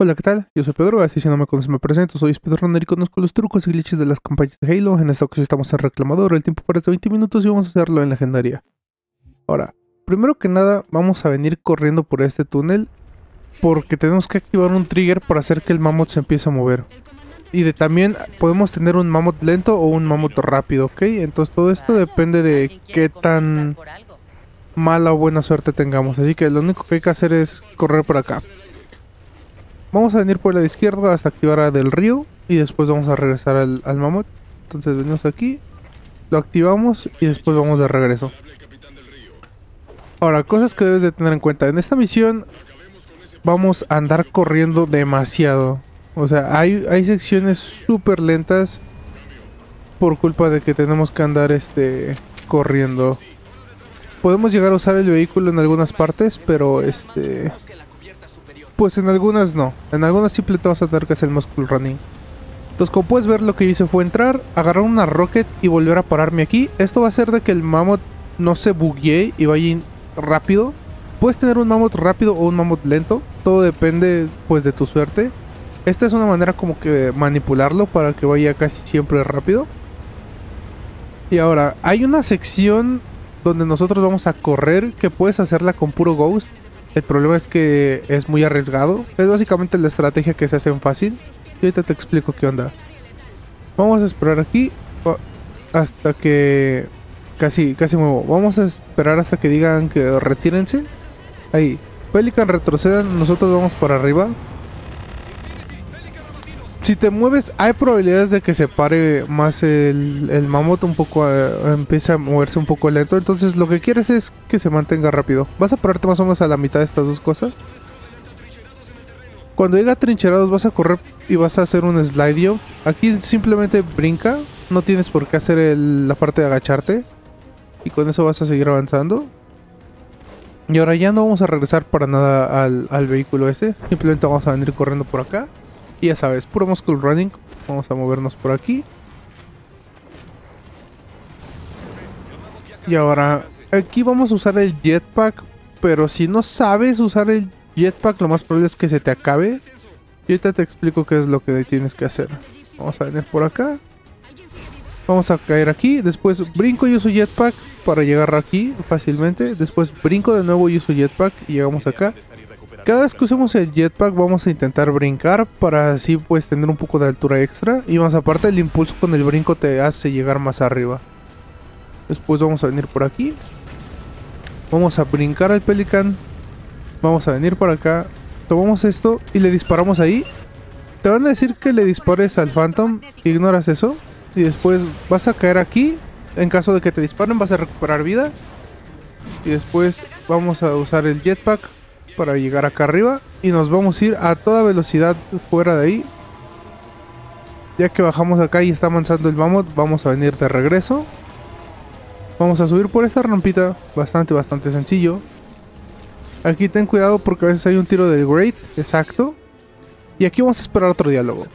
Hola, ¿qué tal? Yo soy Pedro, así si no me conoces me presento, soy speedrunner y conozco los trucos y glitches de las campañas de Halo. En esta ocasión estamos en Reclamador, el tiempo parece 20 minutos y vamos a hacerlo en Legendaria. Ahora, primero que nada vamos a venir corriendo por este túnel porque tenemos que activar un trigger para hacer que el mammoth se empiece a mover. Y también podemos tener un mammoth lento o un mammoth rápido, ¿ok? Entonces todo esto depende de qué tan mala o buena suerte tengamos. Así que lo único que hay que hacer es correr por acá. Vamos a venir por la izquierda hasta activar a del río y después vamos a regresar al, al mammoth. Entonces venimos aquí, lo activamos y después vamos de regreso. Ahora, cosas que debes de tener en cuenta. En esta misión vamos a andar corriendo demasiado. O sea, hay, hay secciones súper lentas por culpa de que tenemos que andar este corriendo. Podemos llegar a usar el vehículo en algunas partes, pero este pues en algunas no. En algunas simplemente vas a tener que hacer el muscle running. Entonces como puedes ver lo que hice fue entrar, agarrar una rocket y volver a pararme aquí. Esto va a hacer de que el mammoth no se buguee y vaya rápido. Puedes tener un mammoth rápido o un mammoth lento. Todo depende pues de tu suerte. Esta es una manera como que de manipularlo para que vaya casi siempre rápido. Y ahora, hay una sección donde nosotros vamos a correr que puedes hacerla con puro ghost. El problema es que es muy arriesgado. Es básicamente la estrategia que se hace en fácil. Y ahorita te explico qué onda. Vamos a esperar aquí hasta que casi casi muevo. Vamos a esperar hasta que digan que retírense. Ahí. Pelican retrocedan, nosotros vamos para arriba si te mueves, hay probabilidades de que se pare más el, el un poco, eh, empiece a moverse un poco lento. Entonces lo que quieres es que se mantenga rápido. Vas a pararte más o menos a la mitad de estas dos cosas. Cuando llega trincherados vas a correr y vas a hacer un slide Aquí simplemente brinca, no tienes por qué hacer la parte de agacharte. Y con eso vas a seguir avanzando. Y ahora ya no vamos a regresar para nada al vehículo ese. Simplemente vamos a venir corriendo por acá. Y ya sabes, puro muscle running. Vamos a movernos por aquí. Y ahora, aquí vamos a usar el jetpack. Pero si no sabes usar el jetpack, lo más probable es que se te acabe. Y ahorita te explico qué es lo que tienes que hacer. Vamos a venir por acá. Vamos a caer aquí. Después brinco y uso jetpack para llegar aquí fácilmente. Después brinco de nuevo y uso jetpack y llegamos acá. Cada vez que usemos el jetpack vamos a intentar brincar para así pues tener un poco de altura extra. Y más aparte el impulso con el brinco te hace llegar más arriba. Después vamos a venir por aquí. Vamos a brincar al pelican. Vamos a venir por acá. Tomamos esto y le disparamos ahí. Te van a decir que le dispares al Phantom. Ignoras eso. Y después vas a caer aquí. En caso de que te disparen vas a recuperar vida. Y después vamos a usar el jetpack para llegar acá arriba y nos vamos a ir a toda velocidad fuera de ahí. Ya que bajamos acá y está avanzando el mammoth, vamos a venir de regreso. Vamos a subir por esta rampita, bastante, bastante sencillo. Aquí ten cuidado porque a veces hay un tiro del Great, exacto. Y aquí vamos a esperar otro diálogo.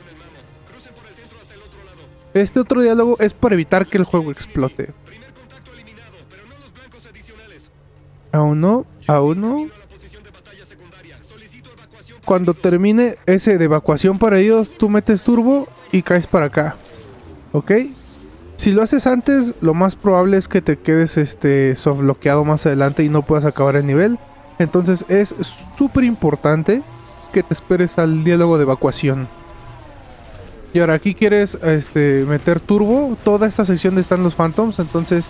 Este otro diálogo es para evitar que el juego explote. Aún no, aún no. Cuando termine ese de evacuación para ellos, tú metes turbo y caes para acá. ¿Ok? Si lo haces antes, lo más probable es que te quedes este, bloqueado más adelante y no puedas acabar el nivel. Entonces es súper importante que te esperes al diálogo de evacuación. Y ahora aquí quieres este, meter turbo. Toda esta sección están los phantoms. Entonces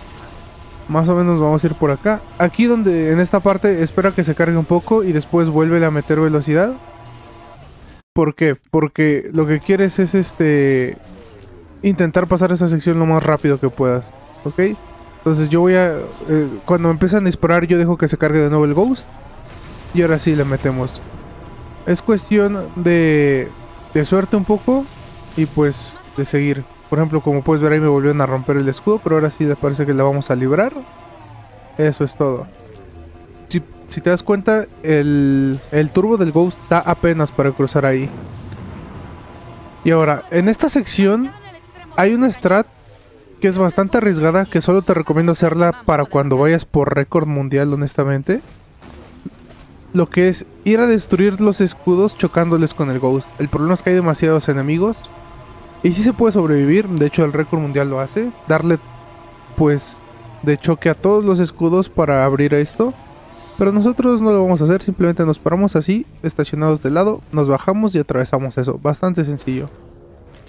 más o menos vamos a ir por acá. Aquí donde en esta parte espera que se cargue un poco y después vuelve a meter velocidad. ¿Por qué? Porque lo que quieres es este intentar pasar esa sección lo más rápido que puedas. ¿Ok? Entonces yo voy a... Eh, cuando empiezan a disparar yo dejo que se cargue de nuevo el Ghost. Y ahora sí le metemos. Es cuestión de, de suerte un poco y pues de seguir. Por ejemplo, como puedes ver ahí me volvieron a romper el escudo, pero ahora sí parece que la vamos a librar. Eso es todo. Si, te das cuenta, el, el turbo del Ghost da apenas para cruzar ahí. Y ahora, en esta sección hay una strat que es bastante arriesgada, que solo te recomiendo hacerla para cuando vayas por récord mundial, honestamente. lo que es ir a destruir los escudos chocándoles con el Ghost. El problema es que hay demasiados enemigos. Y si se puede sobrevivir, de hecho el récord mundial lo hace. Darle pues de choque a todos los escudos para abrir esto. Pero nosotros no lo vamos a hacer, simplemente nos paramos así, estacionados de lado, nos bajamos y atravesamos eso. Bastante sencillo.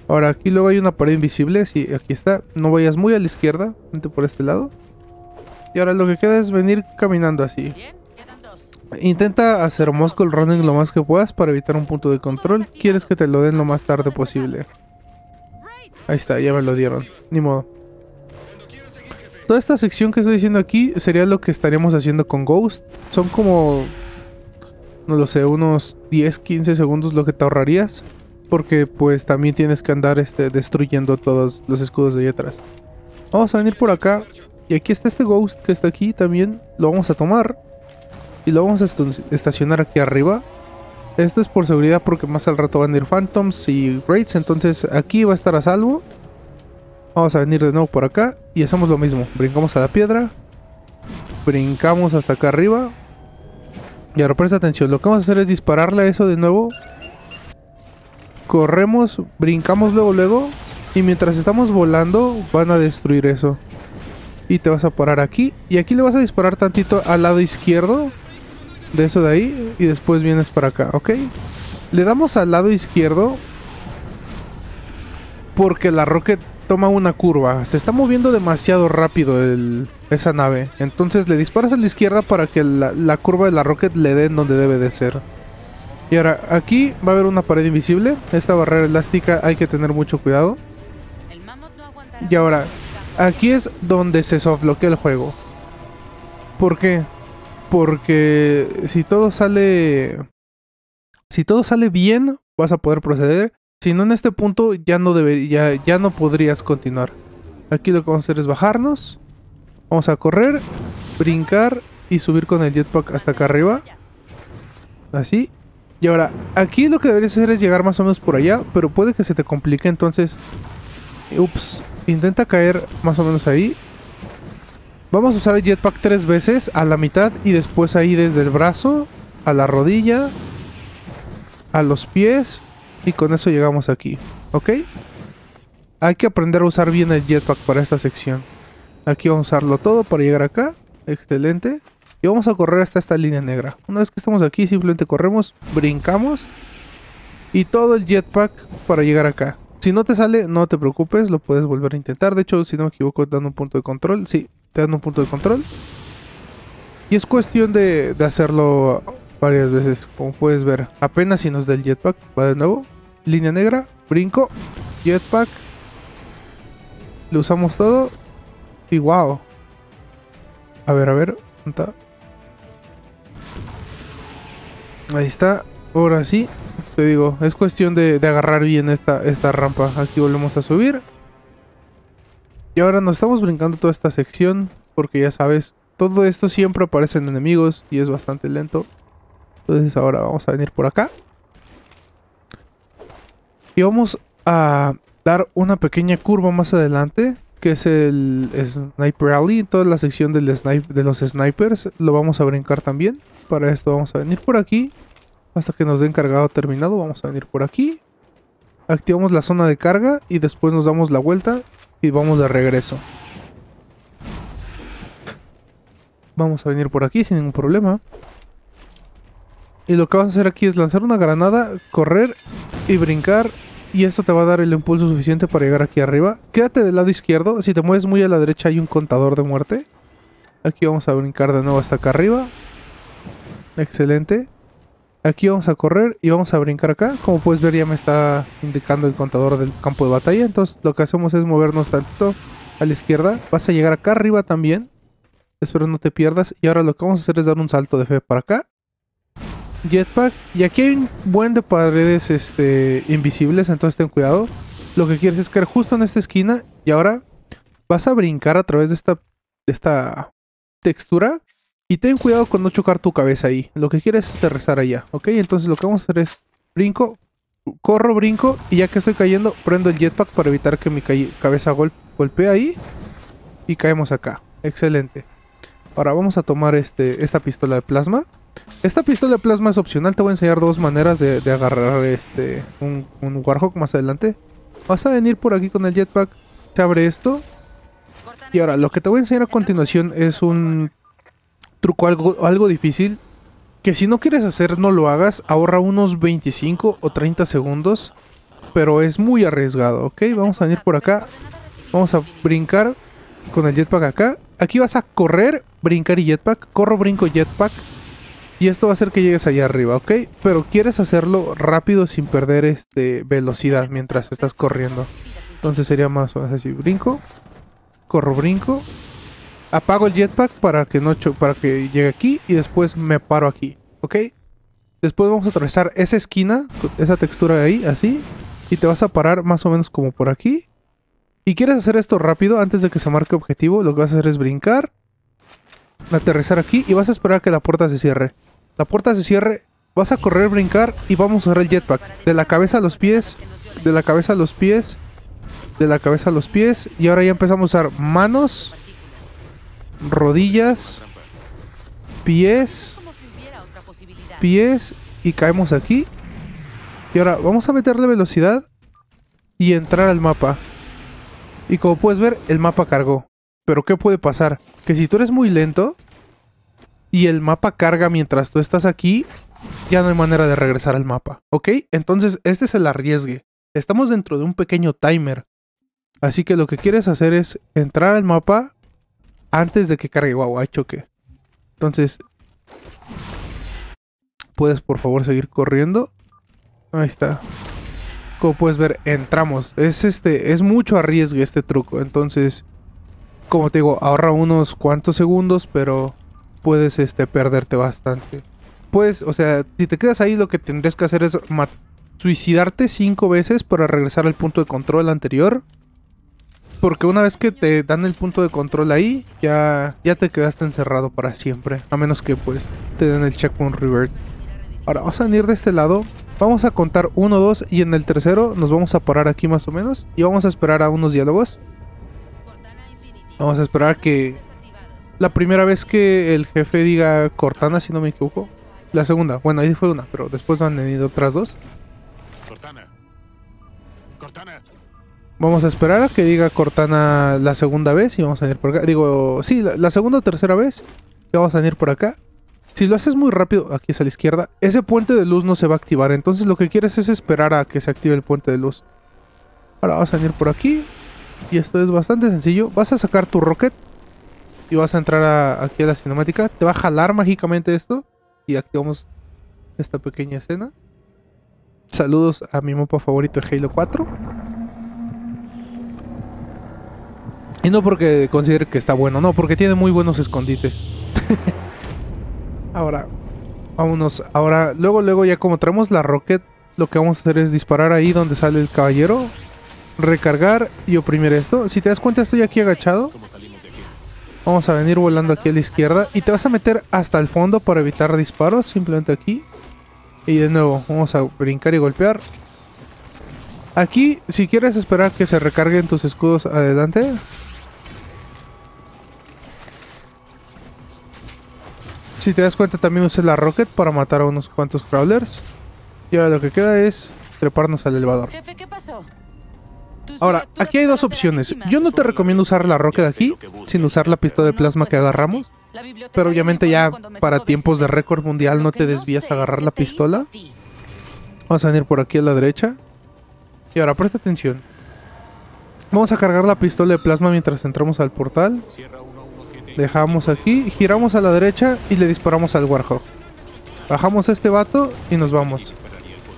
Ahora aquí luego hay una pared invisible, sí, aquí está. No vayas muy a la izquierda, vente por este lado. Y ahora lo que queda es venir caminando así. Intenta hacer Muscle Running lo más que puedas para evitar un punto de control. Quieres que te lo den lo más tarde posible. Ahí está, ya me lo dieron. Ni modo. Toda esta sección que estoy diciendo aquí sería lo que estaríamos haciendo con Ghost. Son como... No lo sé, unos 10, 15 segundos lo que te ahorrarías. Porque pues también tienes que andar este, destruyendo todos los escudos de ahí atrás. Vamos a venir por acá. Y aquí está este Ghost que está aquí también. Lo vamos a tomar. Y lo vamos a estacionar aquí arriba. Esto es por seguridad porque más al rato van a ir Phantoms y Raids. Entonces aquí va a estar a salvo. Vamos a venir de nuevo por acá y hacemos lo mismo. Brincamos a la piedra. Brincamos hasta acá arriba. Y ahora presta atención. Lo que vamos a hacer es dispararle a eso de nuevo. Corremos, brincamos luego, luego. Y mientras estamos volando, van a destruir eso. Y te vas a parar aquí. Y aquí le vas a disparar tantito al lado izquierdo. De eso de ahí. Y después vienes para acá, ¿ok? Le damos al lado izquierdo. Porque la rocket toma una curva. Se está moviendo demasiado rápido el, esa nave. Entonces le disparas a la izquierda para que la, curva de la rocket le den donde debe de ser. Y ahora, aquí va a haber una pared invisible. Esta barrera elástica hay que tener mucho cuidado. Y ahora, aquí es donde se softbloquea el juego. ¿Por qué? Porque si todo sale... Si todo sale bien, vas a poder proceder. Si no en este punto ya no debería, ya, no podrías continuar. Aquí lo que vamos a hacer es bajarnos. Vamos a correr, brincar y subir con el jetpack hasta acá arriba. Así. Y ahora, aquí lo que deberías hacer es llegar más o menos por allá, pero puede que se te complique, entonces... Ups, intenta caer más o menos ahí. Vamos a usar el jetpack tres veces, a la mitad y después ahí desde el brazo, a la rodilla, a los pies y con eso llegamos aquí, ¿ok? Hay que aprender a usar bien el jetpack para esta sección. Aquí vamos a usarlo todo para llegar acá. Excelente. Y vamos a correr hasta esta línea negra. Una vez que estamos aquí, simplemente corremos, brincamos. Y todo el jetpack para llegar acá. Si no te sale, no te preocupes, lo puedes volver a intentar. De hecho, si no me equivoco, te dan un punto de control. Sí, te dan un punto de control. Y es cuestión de, de hacerlo varias veces. Como puedes ver, apenas si nos da el jetpack, va de nuevo línea negra, brinco, jetpack. Le usamos todo. Y wow. A ver, a ver. Ahí está. Ahora sí. Te digo, es cuestión de, agarrar bien esta, esta rampa. Aquí volvemos a subir. Y ahora nos estamos brincando toda esta sección. Porque ya sabes, todo esto siempre aparecen enemigos y es bastante lento. Entonces ahora vamos a venir por acá. Y vamos a dar una pequeña curva más adelante, que es el Sniper Rally. Toda la sección del de los snipers lo vamos a brincar también. Para esto vamos a venir por aquí. Hasta que nos den cargado terminado, vamos a venir por aquí. Activamos la zona de carga y después nos damos la vuelta y vamos de regreso. Vamos a venir por aquí sin ningún problema. Y lo que vas a hacer aquí es lanzar una granada, correr y brincar y esto te va a dar el impulso suficiente para llegar aquí arriba. Quédate del lado izquierdo. Si te mueves muy a la derecha hay un contador de muerte. Aquí vamos a brincar de nuevo hasta acá arriba. Excelente. Aquí vamos a correr y vamos a brincar acá. Como puedes ver ya me está indicando el contador del campo de batalla. Entonces lo que hacemos es movernos tanto a la izquierda. Vas a llegar acá arriba también. Espero no te pierdas. Y ahora lo que vamos a hacer es dar un salto de fe para acá jetpack. Y aquí hay un buen de paredes este, invisibles, entonces ten cuidado. Lo que quieres es caer justo en esta esquina y ahora vas a brincar a través de esta, de esta textura. Y ten cuidado con no chocar tu cabeza ahí. Lo que quieres es aterrizar allá, ¿ok? Entonces lo que vamos a hacer es brinco, corro, brinco y ya que estoy cayendo, prendo el jetpack para evitar que mi cabeza golpee ahí. Y caemos acá. Excelente. Ahora vamos a tomar este, esta pistola de plasma. Esta pistola de plasma es opcional. Te voy a enseñar dos maneras de, agarrar este un, un Warhawk más adelante. Vas a venir por aquí con el jetpack. Se abre esto. Y ahora, lo que te voy a enseñar a continuación es un truco algo, algo difícil. Que si no quieres hacer, no lo hagas. Ahorra unos 25 o 30 segundos. Pero es muy arriesgado, ¿ok? Vamos a venir por acá. Vamos a brincar con el jetpack acá. Aquí vas a correr, brincar y jetpack. Corro, brinco, jetpack. Y esto va a hacer que llegues allá arriba, ¿ok? Pero quieres hacerlo rápido sin perder este velocidad mientras estás corriendo. Entonces sería más o así. Brinco. Corro, brinco. Apago el jetpack para que no para que llegue aquí. Y después me paro aquí. ¿Ok? Después vamos a atravesar esa esquina. Esa textura de ahí, así. Y te vas a parar más o menos como por aquí. Y quieres hacer esto rápido antes de que se marque objetivo. Lo que vas a hacer es brincar. Aterrizar aquí y vas a esperar a que la puerta se cierre. La puerta se cierre. Vas a correr, brincar y vamos a usar el jetpack. De la cabeza a los pies. De la cabeza a los pies. De la cabeza a los pies. Y ahora ya empezamos a usar manos. Rodillas. Pies. Pies. Y caemos aquí. Y ahora vamos a meterle velocidad. Y entrar al mapa. Y como puedes ver, el mapa cargó. Pero ¿qué puede pasar? Que si tú eres muy lento y el mapa carga mientras tú estás aquí, ya no hay manera de regresar al mapa. ¿Ok? Entonces este es el arriesgue. Estamos dentro de un pequeño timer. Así que lo que quieres hacer es entrar al mapa antes de que cargue. Hay choque. Entonces, puedes por favor seguir corriendo. Ahí está como puedes ver, entramos. Es este, es mucho arriesgue este truco. Entonces, como te digo, ahorra unos cuantos segundos, pero puedes este, perderte bastante. Pues, o sea, si te quedas ahí, lo que tendrías que hacer es suicidarte cinco veces para regresar al punto de control anterior. Porque una vez que te dan el punto de control ahí, ya, ya te quedaste encerrado para siempre. A menos que pues te den el checkpoint revert. Ahora vamos a venir de este lado. Vamos a contar 1, 2 y en el tercero nos vamos a parar aquí más o menos. Y vamos a esperar a unos diálogos. Vamos a esperar que la primera vez que el jefe diga Cortana, si no me equivoco. La segunda, bueno, ahí fue una, pero después van a venir otras dos. Cortana. Vamos a esperar a que diga Cortana la segunda vez y vamos a venir por acá. Digo, sí, la, segunda o tercera vez. Y vamos a venir por acá. Si lo haces muy rápido, aquí es a la izquierda, ese puente de luz no se va a activar. Entonces lo que quieres es esperar a que se active el puente de luz. Ahora vas a venir por aquí. Y esto es bastante sencillo. Vas a sacar tu rocket. Y vas a entrar aquí a la cinemática. Te va a jalar mágicamente esto. Y activamos esta pequeña escena. Saludos a mi mapa favorito de Halo 4. Y no porque considere que está bueno, no, porque tiene muy buenos escondites. Ahora, vámonos. Ahora, luego, luego ya como traemos la rocket, lo que vamos a hacer es disparar ahí donde sale el caballero. Recargar y oprimir esto. Si te das cuenta estoy aquí agachado. Vamos a venir volando aquí a la izquierda. Y te vas a meter hasta el fondo para evitar disparos. Simplemente aquí. Y de nuevo, vamos a brincar y golpear. Aquí, si quieres esperar que se recarguen tus escudos adelante, Si te das cuenta también usé la rocket para matar a unos cuantos crawlers. Y ahora lo que queda es treparnos al elevador. Ahora, aquí hay dos opciones. Yo no te recomiendo usar la rocket aquí, sin usar la pistola de plasma que agarramos. Pero obviamente ya para tiempos de récord mundial no te desvías a agarrar la pistola. Vamos a venir por aquí a la derecha. Y ahora presta atención. Vamos a cargar la pistola de plasma mientras entramos al portal. Dejamos aquí, giramos a la derecha y le disparamos al Warhawk. Bajamos a este vato y nos vamos.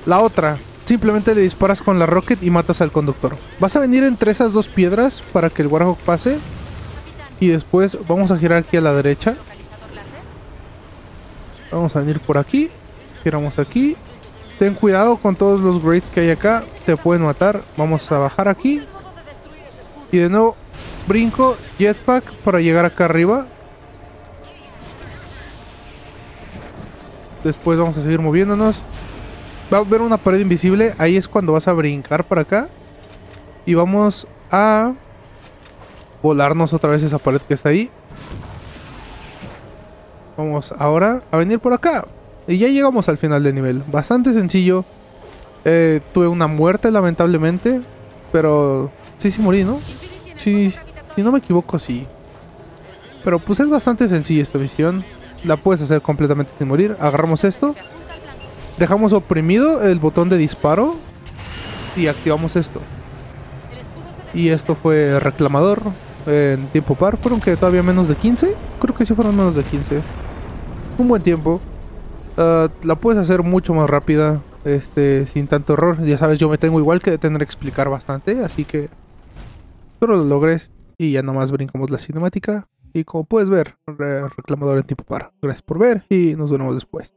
La otra, simplemente le disparas con la rocket y matas al conductor. Vas a venir entre esas dos piedras para que el Warhawk pase. Y después vamos a girar aquí a la derecha. Vamos a venir por aquí. Giramos aquí. Ten cuidado con todos los grades que hay acá. Te pueden matar. Vamos a bajar aquí. Y de nuevo Brinco, jetpack para llegar acá arriba. Después vamos a seguir moviéndonos. Va a haber una pared invisible. Ahí es cuando vas a brincar para acá. Y vamos a volarnos otra vez esa pared que está ahí. Vamos ahora a venir por acá. Y ya llegamos al final del nivel. Bastante sencillo. Eh, tuve una muerte lamentablemente. Pero sí, sí morí, ¿no? Sí, si no me equivoco, sí. Pero pues es bastante sencilla esta misión. La puedes hacer completamente sin morir. Agarramos esto. Dejamos oprimido el botón de disparo. Y activamos esto. Y esto fue reclamador en tiempo par. Fueron que todavía menos de 15. Creo que sí fueron menos de 15. Un buen tiempo. Ah, la puedes hacer mucho más rápida. Este, sin tanto error. Ya sabes, yo me tengo igual que tener que explicar bastante. Así que... Pero lo logres. Y ya nomás brincamos la cinemática. Y como puedes ver, reclamador en tiempo par. Gracias por ver y nos vemos después.